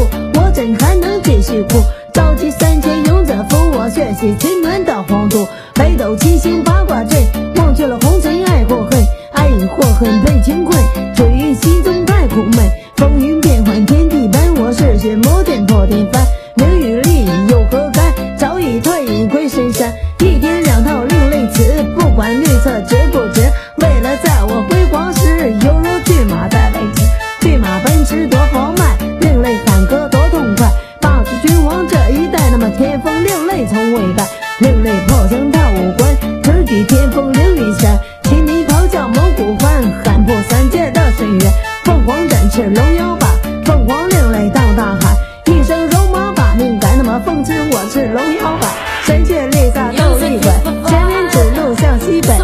我怎还能继续哭？召集三千勇者扶我血洗秦门的黄土，北斗七星八卦阵，忘却了红尘爱或恨，爱与或恨被情困，只因心中太苦闷。风云变幻天地奔，我嗜血魔剑破天翻，名与利又何干？早已退隐归深山，一天两套另类词，不管绿测结果。从未败。另类破声踏五关，直抵巅峰凌云山。秦泥咆哮猛虎翻，喊破三界的深渊。凤凰展翅龙腰板，凤凰另类到大海。一生戎马把命改，那么奉旨我是龙腰板。神仙猎杀斗立稳，前面指路向西北。